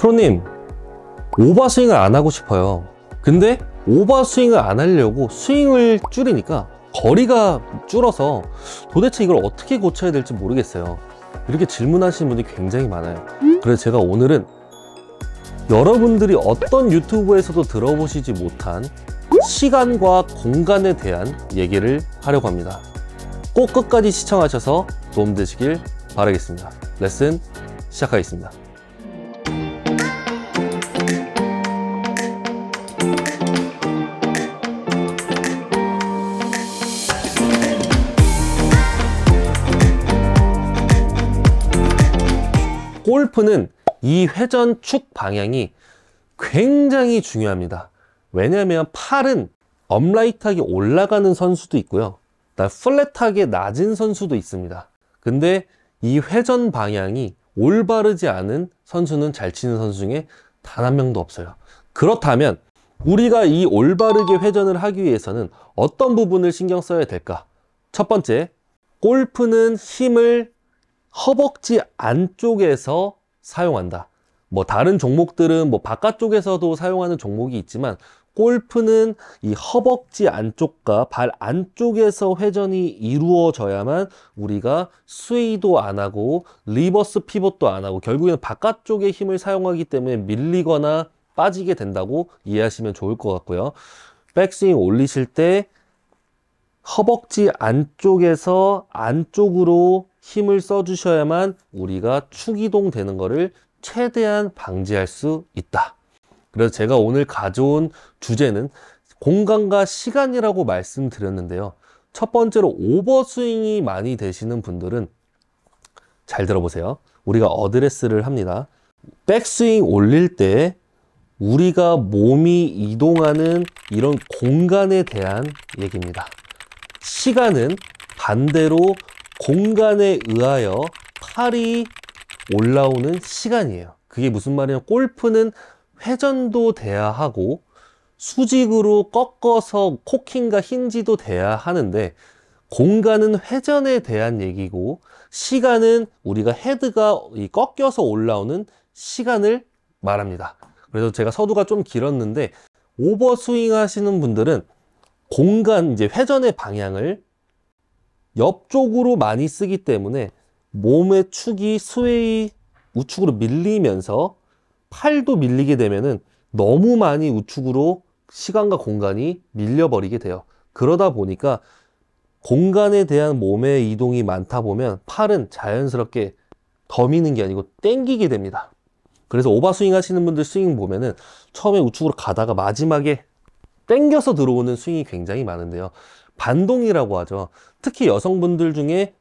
프로님 오버 스윙을 안 하고 싶어요. 근데 오버 스윙을 안 하려고 스윙을 줄이니까 거리가 줄어서 도대체 이걸 어떻게 고쳐야 될지 모르겠어요. 이렇게 질문하시는 분들이 굉장히 많아요. 그래서 제가 오늘은 여러분들이 어떤 유튜브에서도 들어보시지 못한 시간과 공간에 대한 얘기를 하려고 합니다. 꼭 끝까지 시청하셔서 도움되시길 바라겠습니다. 레슨 시작하겠습니다 골프는 이 회전 축 방향이 굉장히 중요합니다. 왜냐하면 팔은 업라이트하게 올라가는 선수도 있고요. 플랫하게 낮은 선수도 있습니다. 근데 이 회전 방향이 올바르지 않은 선수는 잘 치는 선수 중에 단 한 명도 없어요. 그렇다면 우리가 이 올바르게 회전을 하기 위해서는 어떤 부분을 신경 써야 될까? 첫 번째, 골프는 힘을 허벅지 안쪽에서 사용한다. 뭐 다른 종목들은 뭐 바깥쪽에서도 사용하는 종목이 있지만 골프는 이 허벅지 안쪽과 발 안쪽에서 회전이 이루어져야만 우리가 sway도 안 하고 reverse pivot도 안 하고 결국에는 바깥쪽에 힘을 사용하기 때문에 밀리거나 빠지게 된다고 이해하시면 좋을 것 같고요. 백스윙 올리실 때 허벅지 안쪽에서 안쪽으로 힘을 써주셔야만 우리가 축이동 되는 것을 최대한 방지할 수 있다. 그래서 제가 오늘 가져온 주제는 공간과 시간이라고 말씀드렸는데요. 첫 번째로 오버스윙이 많이 되시는 분들은 잘 들어보세요. 우리가 어드레스를 합니다. 백스윙 올릴 때 우리가 몸이 이동하는 이런 공간에 대한 얘기입니다. 시간은 반대로 공간에 의하여 팔이 올라오는 시간이에요. 그게 무슨 말이냐? 골프는 회전도 돼야 하고 수직으로 꺾어서 코킹과 힌지도 돼야 하는데 공간은 회전에 대한 얘기고 시간은 우리가 헤드가 꺾여서 올라오는 시간을 말합니다. 그래서 제가 서두가 좀 길었는데 오버스윙 하시는 분들은 공간 이제 회전의 방향을 옆쪽으로 많이 쓰기 때문에 몸의 축이 스웨이 우측으로 밀리면서 팔도 밀리게 되면은 너무 많이 우측으로 시간과 공간이 밀려버리게 돼요. 그러다 보니까 공간에 대한 몸의 이동이 많다 보면 팔은 자연스럽게 더 미는 게 아니고 땡기게 됩니다. 그래서 오버스윙 하시는 분들 스윙 보면은 처음에 우측으로 가다가 마지막에 땡겨서 들어오는 스윙이 굉장히 많은데요. 반동이라고 하죠. 특히 여성분들 중에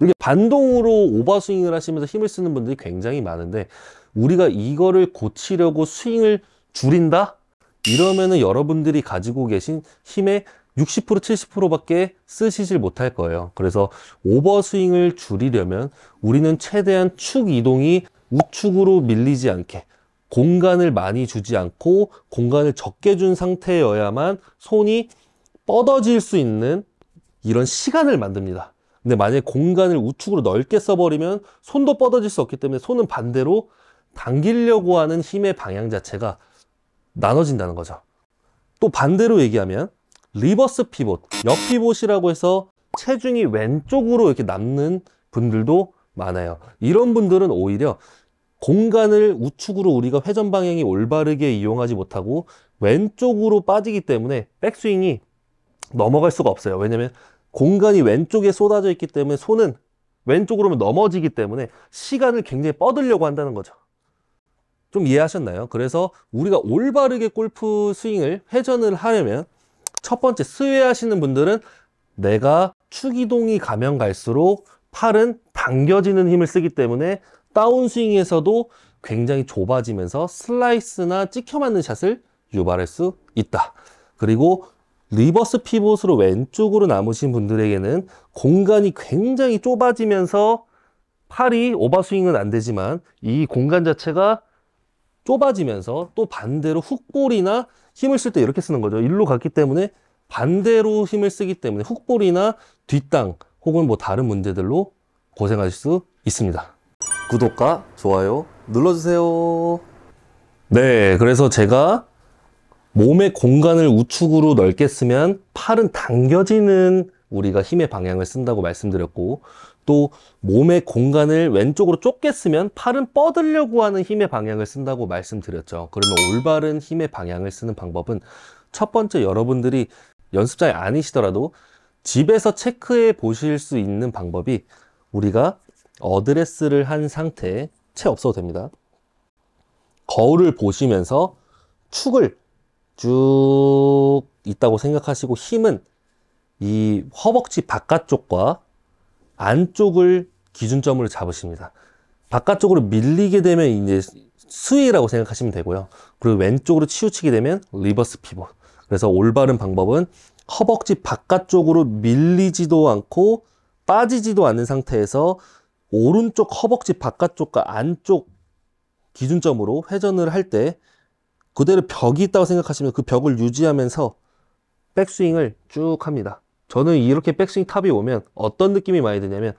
이렇게 반동으로 오버스윙을 하시면서 힘을 쓰는 분들이 굉장히 많은데 우리가 이거를 고치려고 스윙을 줄인다? 이러면은 여러분들이 가지고 계신 힘의 60% 70%밖에 쓰시질 못할 거예요. 그래서 오버스윙을 줄이려면 우리는 최대한 축 이동이 우측으로 밀리지 않게 공간을 많이 주지 않고 공간을 적게 준 상태여야만 손이 뻗어질 수 있는 이런 시간을 만듭니다. 근데 만약에 공간을 우측으로 넓게 써버리면 손도 뻗어질 수 없기 때문에 손은 반대로 당기려고 하는 힘의 방향 자체가 나눠진다는 거죠. 또 반대로 얘기하면 reverse pivot, 옆 피봇이라고 해서 체중이 왼쪽으로 이렇게 남는 분들도 많아요. 이런 분들은 오히려 공간을 우측으로 우리가 회전 방향이 올바르게 이용하지 못하고 왼쪽으로 빠지기 때문에 백스윙이 넘어갈 수가 없어요. 왜냐면 공간이 왼쪽에 쏟아져 있기 때문에 손은 왼쪽으로 넘어지기 때문에 시간을 굉장히 뻗으려고 한다는 거죠. 좀 이해하셨나요? 그래서 우리가 올바르게 골프 스윙을 회전을 하려면 첫 번째 sway 하시는 분들은 내가 축이동이 가면 갈수록 팔은 당겨지는 힘을 쓰기 때문에 다운스윙에서도 굉장히 좁아지면서 슬라이스나 찍혀 맞는 샷을 유발할 수 있다. 그리고 reverse pivot으로 왼쪽으로 남으신 분들에게는 공간이 굉장히 좁아지면서 팔이 오버스윙은 안 되지만 이 공간 자체가 좁아지면서 또 반대로 훅볼이나 힘을 쓸 때 이렇게 쓰는 거죠. 일로 갔기 때문에 반대로 힘을 쓰기 때문에 훅볼이나 뒷땅 혹은 뭐 다른 문제들로 고생하실 수 있습니다. 구독과 좋아요 눌러주세요. 네, 그래서 제가 몸의 공간을 우측으로 넓게 쓰면 팔은 당겨지는 우리가 힘의 방향을 쓴다고 말씀드렸고 또 몸의 공간을 왼쪽으로 좁게 쓰면 팔은 뻗으려고 하는 힘의 방향을 쓴다고 말씀드렸죠. 그러면 올바른 힘의 방향을 쓰는 방법은 첫 번째 여러분들이 연습장이 아니시더라도 집에서 체크해 보실 수 있는 방법이 우리가 어드레스를 한 상태 채 없어도 됩니다. 거울을 보시면서 축을 쭉 있다고 생각하시고 힘은 이 허벅지 바깥쪽과 안쪽을 기준점으로 잡으십니다. 바깥쪽으로 밀리게 되면 이제 sway라고 생각하시면 되고요. 그리고 왼쪽으로 치우치게 되면 reverse pivot. 그래서 올바른 방법은 허벅지 바깥쪽으로 밀리지도 않고 빠지지도 않는 상태에서 오른쪽 허벅지 바깥쪽과 안쪽 기준점으로 회전을 할 때 그대로 벽이 있다고 생각하시면 그 벽을 유지하면서 백스윙을 쭉 합니다. 저는 이렇게 백스윙 탑이 오면 어떤 느낌이 많이 드냐면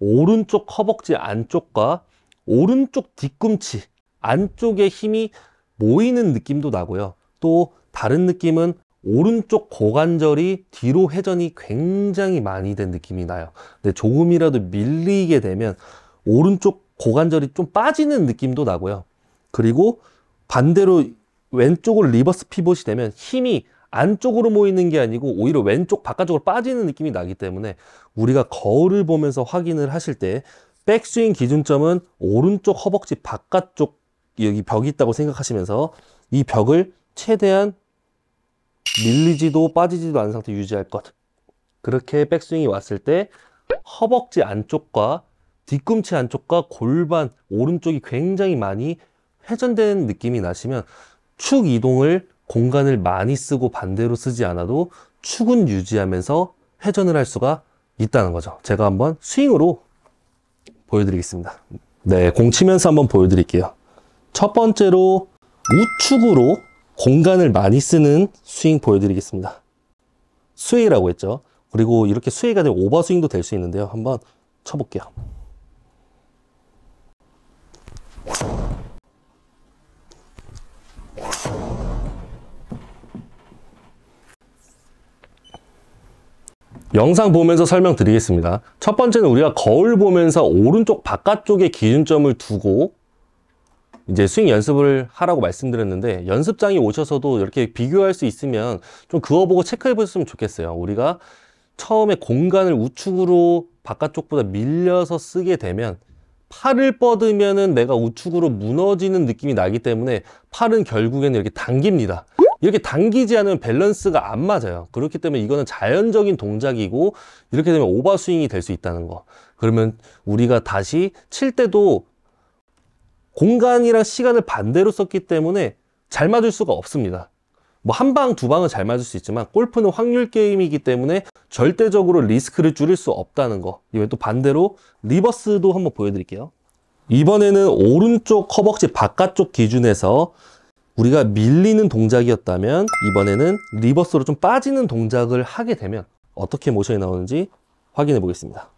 오른쪽 허벅지 안쪽과 오른쪽 뒤꿈치 안쪽에 힘이 모이는 느낌도 나고요. 또 다른 느낌은 오른쪽 고관절이 뒤로 회전이 굉장히 많이 된 느낌이 나요. 근데 조금이라도 밀리게 되면 오른쪽 고관절이 좀 빠지는 느낌도 나고요. 그리고 반대로 왼쪽으로 reverse pivot이 되면 힘이 안쪽으로 모이는 게 아니고 오히려 왼쪽 바깥쪽으로 빠지는 느낌이 나기 때문에 우리가 거울을 보면서 확인을 하실 때 백스윙 기준점은 오른쪽 허벅지 바깥쪽 여기 벽이 있다고 생각하시면서 이 벽을 최대한 밀리지도 빠지지도 않은 상태 유지할 것. 그렇게 백스윙이 왔을 때 허벅지 안쪽과 뒤꿈치 안쪽과 골반 오른쪽이 굉장히 많이 회전되는 느낌이 나시면 축 이동을 공간을 많이 쓰고 반대로 쓰지 않아도 축은 유지하면서 회전을 할 수가 있다는 거죠. 제가 한번 스윙으로 보여드리겠습니다. 네, 공 치면서 한번 보여드릴게요. 첫 번째로 우측으로 공간을 많이 쓰는 스윙 보여드리겠습니다. 스웨이라고 했죠. 그리고 이렇게 스웨이가 되면 오버스윙도 될 수 있는데요. 한번 쳐볼게요. 영상 보면서 설명드리겠습니다. 첫 번째는 우리가 거울 보면서 오른쪽 바깥쪽에 기준점을 두고 이제 스윙 연습을 하라고 말씀드렸는데 연습장에 오셔서도 이렇게 비교할 수 있으면 좀 그거 보고 체크해 보셨으면 좋겠어요. 우리가 처음에 공간을 우측으로 바깥쪽보다 밀려서 쓰게 되면 팔을 뻗으면은 내가 우측으로 무너지는 느낌이 나기 때문에 팔은 결국에는 이렇게 당깁니다. 이렇게 당기지 않으면 밸런스가 안 맞아요. 그렇기 때문에 이거는 자연적인 동작이고 이렇게 되면 오버스윙이 될 수 있다는 거. 그러면 우리가 다시 칠 때도 공간이랑 시간을 반대로 썼기 때문에 잘 맞을 수가 없습니다. 뭐 한 방, 두 방은 잘 맞을 수 있지만 골프는 확률 게임이기 때문에 절대적으로 리스크를 줄일 수 없다는 거. 이번에 또 반대로 reverse도 한번 보여드릴게요. 이번에는 오른쪽 허벅지 바깥쪽 기준에서 우리가 밀리는 동작이었다면 이번에는 reverse로 좀 빠지는 동작을 하게 되면 어떻게 모션이 나오는지 확인해 보겠습니다.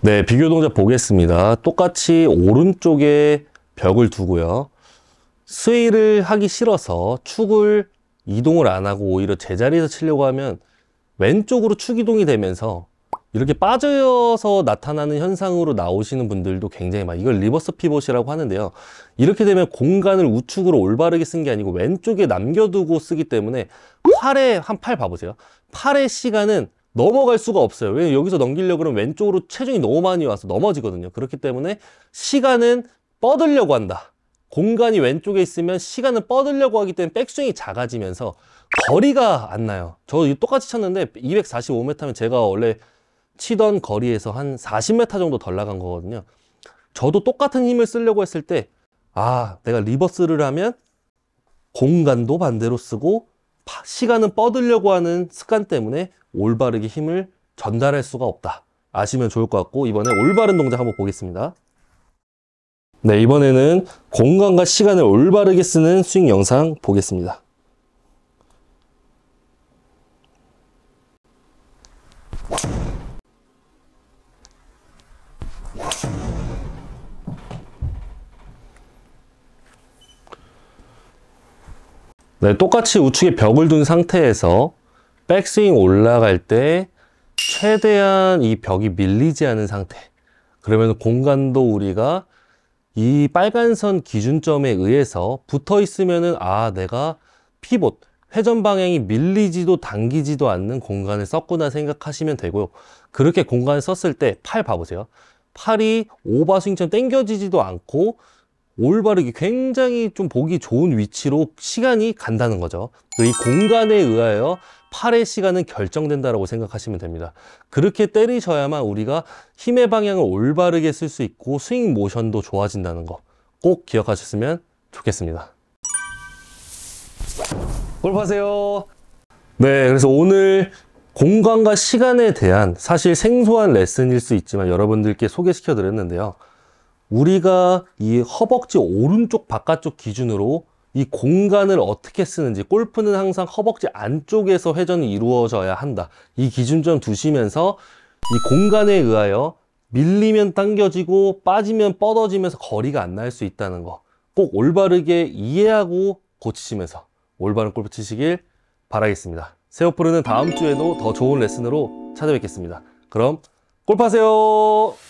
네, 비교 동작 보겠습니다. 똑같이 오른쪽에 벽을 두고요. sway를 하기 싫어서 축을 이동을 안 하고 오히려 제자리에서 치려고 하면 왼쪽으로 축 이동이 되면서 이렇게 빠져서 나타나는 현상으로 나오시는 분들도 굉장히 많아요. 이걸 reverse pivot이라고 하는데요. 이렇게 되면 공간을 우측으로 올바르게 쓴 게 아니고 왼쪽에 남겨두고 쓰기 때문에 팔에 한 팔 봐보세요. 팔의 시간은 넘어갈 수가 없어요. 왜냐면 여기서 넘기려고 그러면 왼쪽으로 체중이 너무 많이 와서 넘어지거든요. 그렇기 때문에 시간은 뻗으려고 한다. 공간이 왼쪽에 있으면 시간을 뻗으려고 하기 때문에 백스윙이 작아지면서 거리가 안 나요. 저 똑같이 쳤는데 245m면 제가 원래 치던 거리에서 한 40m 정도 덜 나간 거거든요. 저도 똑같은 힘을 쓰려고 했을 때, 아, 내가 리버스를 하면 공간도 반대로 쓰고 시간은 뻗으려고 하는 습관 때문에 올바르게 힘을 전달할 수가 없다. 아시면 좋을 것 같고, 이번에 올바른 동작 한번 보겠습니다. 네, 이번에는 공간과 시간을 올바르게 쓰는 스윙 영상 보겠습니다. 네, 똑같이 우측에 벽을 둔 상태에서 백스윙 올라갈 때 최대한 이 벽이 밀리지 않은 상태. 그러면 공간도 우리가 이 빨간 선 기준점에 의해서 붙어 있으면은 아, 내가 피봇, 회전 방향이 밀리지도 당기지도 않는 공간을 썼구나 생각하시면 되고요. 그렇게 공간을 썼을 때 팔 봐보세요. 팔이 오버스윙처럼 당겨지지도 않고 올바르게 굉장히 좀 보기 좋은 위치로 시간이 간다는 거죠. 이 공간에 의하여 팔의 시간은 결정된다라고 생각하시면 됩니다. 그렇게 때리셔야만 우리가 힘의 방향을 올바르게 쓸 수 있고 스윙 모션도 좋아진다는 거 꼭 기억하셨으면 좋겠습니다. 골프하세요. 네, 그래서 오늘 공간과 시간에 대한 사실 생소한 레슨일 수 있지만 여러분들께 소개시켜 드렸는데요. 우리가 이 허벅지 오른쪽 바깥쪽 기준으로 이 공간을 어떻게 쓰는지 골프는 항상 허벅지 안쪽에서 회전이 이루어져야 한다. 이 기준점 두시면서 이 공간에 의하여 밀리면 당겨지고 빠지면 뻗어지면서 거리가 안 날 수 있다는 거 꼭 올바르게 이해하고 고치시면서 올바른 골프 치시길 바라겠습니다. 세오프로는 다음 주에도 더 좋은 레슨으로 찾아뵙겠습니다. 그럼 골프하세요!